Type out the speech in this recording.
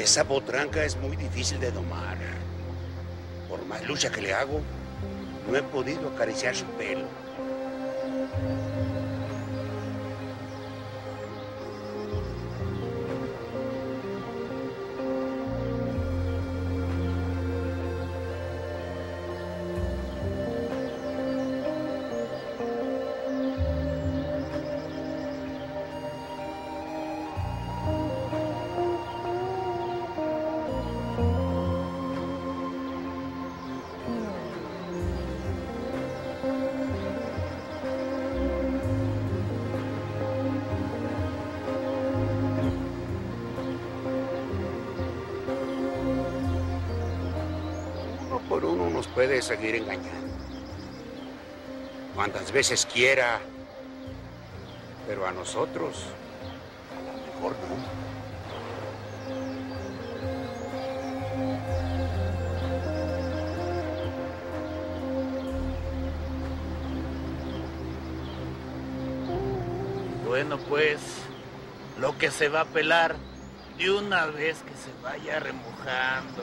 Esa potranca es muy difícil de domar. Por más lucha que le hago, no he podido acariciar su pelo. Por uno nos puede seguir engañando. Cuantas veces quiera, pero a nosotros, a lo mejor no. Bueno, pues, lo que se va a pelar, de una vez que se vaya remojando.